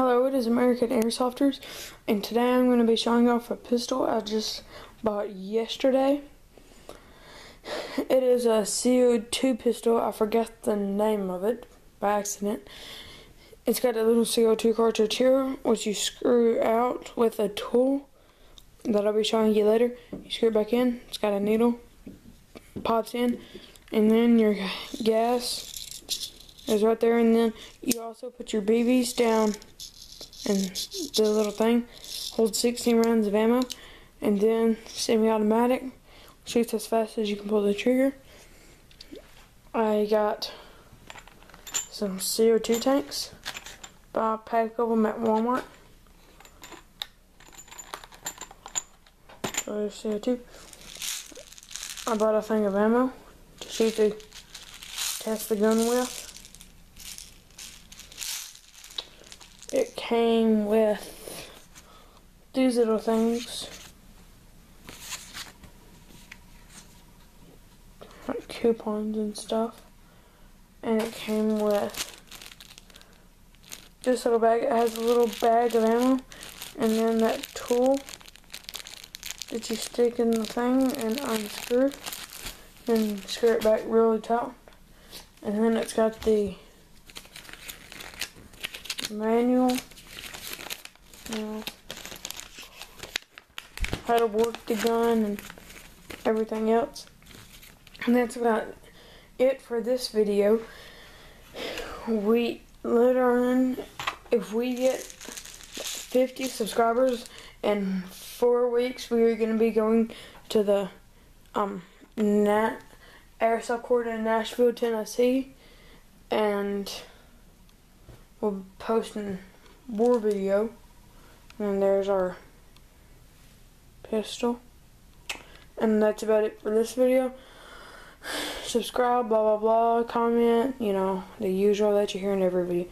Hello, it is American Airsofters, and today I'm going to be showing off a pistol I just bought yesterday. It is a CO2 pistol. I forgot the name of it by accident. It's got a little CO2 cartridge here, which you screw out with a tool that I'll be showing you later. You screw it back in. It's got a needle, pops in, and then your gas is right there. And then you also put your BBs down and the little thing holds 16 rounds of ammo and then semi-automatic shoots as fast as you can pull the trigger. I got some CO2 tanks. Bought a pack of them at Walmart. So there's CO2 I bought a thing of ammo to shoot the test the gun with it came with these little things. Like coupons and stuff. And it came with this little bag. It has a little bag of ammo and then that tool that you stick in the thing and unscrew and screw it back really tight. And then it's got the manual, know, how to work the gun and everything else. And that's about it for this video. We later on, if we get 50 subscribers in four weeks, we are going to be going to the um, Nat Airsoft Court in Nashville, Tennessee. And we'll be posting more video. And there's our pistol. And that's about it for this video. Subscribe, blah, blah, blah, comment, you know, the usual that you hear in every video.